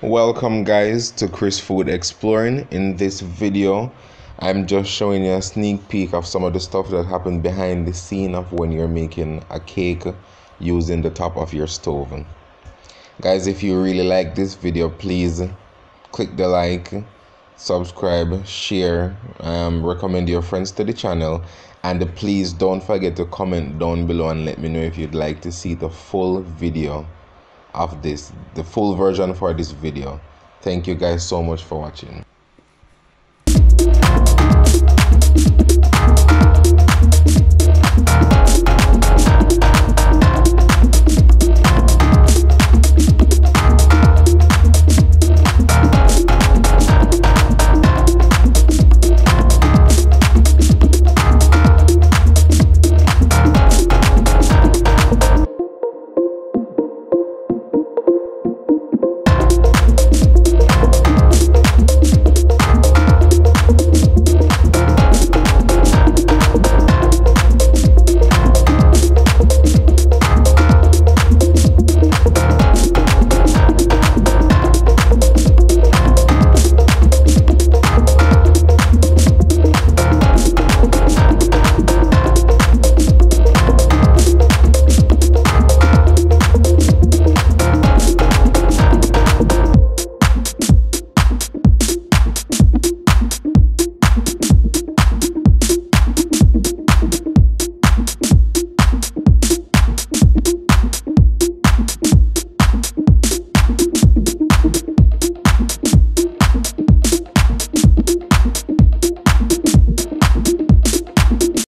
welcome guys to chris food exploring. In this video i'm just showing you a sneak peek of some of the stuff that happened behind the scene of when you're making a cake using the top of your stove. Guys if you really like this video please click the like subscribe share um, recommend your friends to the channel and please don't forget to comment down below and let me know if you'd like to see the full video of this the full version for this video. Thank you guys so much for watching